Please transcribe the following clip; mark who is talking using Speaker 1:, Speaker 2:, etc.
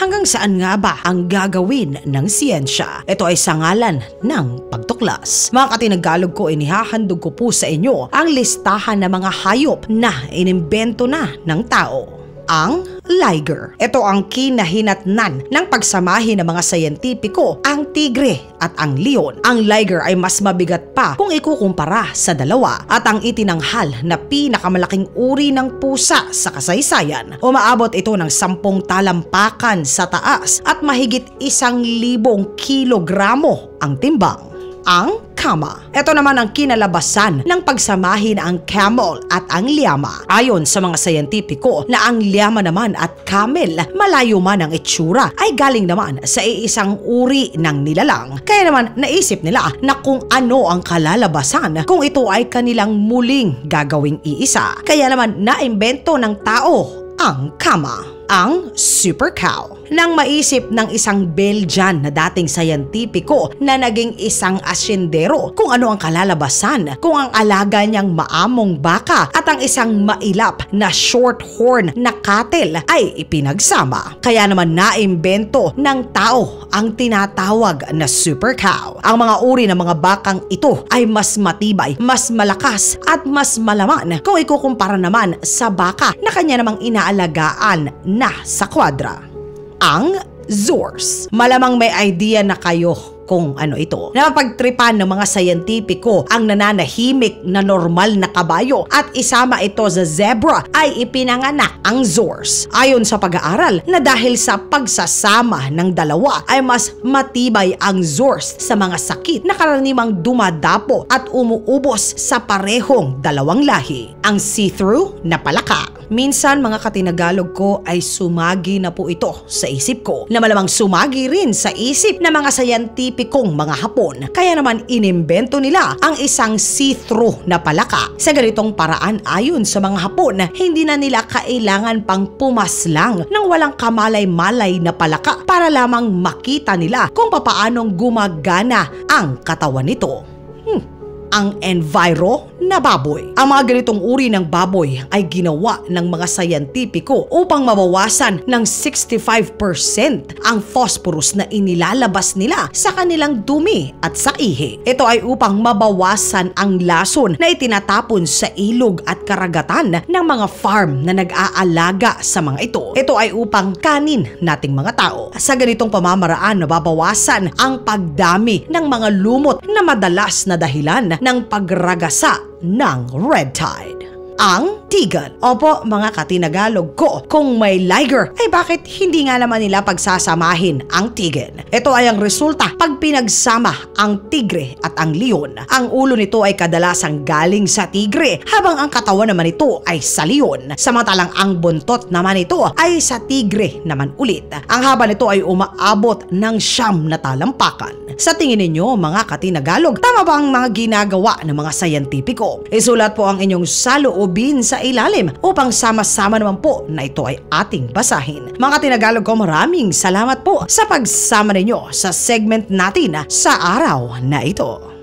Speaker 1: Hanggang saan nga ba ang gagawin ng siyensya? Ito ay sangalan ng pagtuklas. Mga katinaggalog ko, inihahandog ko po sa inyo ang listahan ng mga hayop na inimbento na ng tao ang liger. Ito ang kinahinatnan ng pagsamahin ng mga sayentipiko, ang tigre at ang leon. Ang liger ay mas mabigat pa kung ikukumpara sa dalawa at ang itinanghal na pinakamalaking uri ng pusa sa kasaysayan. Umaabot ito ng sampung talampakan sa taas at mahigit isang libong kilogramo ang timbang ang kama. Ito naman ang kinalabasan ng pagsamahin ang camel at ang llama. Ayon sa mga sayentipiko na ang llama naman at camel, malayo man ang itsura, ay galing naman sa iisang uri ng nilalang. Kaya naman naisip nila na kung ano ang kalalabasan kung ito ay kanilang muling gagawing iisa. Kaya naman naimbento ng tao ang kama ang super cow. Nang maisip ng isang Belgian na dating sayantipiko na naging isang asyendero kung ano ang kalalabasan kung ang alaga niyang maamong baka at ang isang mailap na short horn na cattle ay ipinagsama. Kaya naman naimbento ng tao ang tinatawag na super cow. Ang mga uri ng mga bakang ito ay mas matibay, mas malakas at mas malaman kung ikukumpara naman sa baka na kanya namang inaalagaan na sa kwadra. Ang Zors. Malamang may idea na kayo kung ano ito. Napagtripan ng mga sayentipiko ang nananahimik na normal na kabayo at isama ito sa zebra ay ipinanganak ang Zors. Ayon sa pag-aaral na dahil sa pagsasama ng dalawa ay mas matibay ang Zors sa mga sakit na karaniwang dumadapo at umuubos sa parehong dalawang lahi. Ang see-through na palaka. Minsan mga katinagalog ko ay sumagi na po ito sa isip ko na malamang sumagi rin sa isip ng mga sayantipikong mga Hapon. Kaya naman inimbento nila ang isang see-through na palaka. Sa ganitong paraan ayon sa mga Hapon, hindi na nila kailangan pang pumaslang ng walang kamalay-malay na palaka para lamang makita nila kung papaanong gumagana ang katawan nito. Hmm, ang enviro na baboy. Ang mga ganitong uri ng baboy ay ginawa ng mga sayantipiko upang mabawasan ng 65% ang phosphorus na inilalabas nila sa kanilang dumi at sa ihi. Ito ay upang mabawasan ang lason na itinatapon sa ilog at karagatan ng mga farm na nag-aalaga sa mga ito. Ito ay upang kanin nating mga tao. Sa ganitong pamamaraan nababawasan ang pagdami ng mga lumot na madalas na dahilan ng pagragasa ng red tide. Ang tigan. Opo mga katinagalog ko, kung may liger, ay bakit hindi nga naman nila pagsasamahin ang tigan? Ito ay ang resulta pag pinagsama ang tigre at ang leon. Ang ulo nito ay kadalasang galing sa tigre, habang ang katawan naman nito ay sa leon. Samantalang ang buntot naman nito ay sa tigre naman ulit. Ang haba nito ay umaabot ng siyam na talampakan. Sa tingin ninyo mga katinagalog, tama ba ang mga ginagawa ng mga sayantipiko? Isulat po ang inyong saloobin sa ilalim upang sama-sama naman po na ito ay ating basahin. Mga tinagalog ko maraming salamat po sa pagsama ninyo sa segment natin sa araw na ito.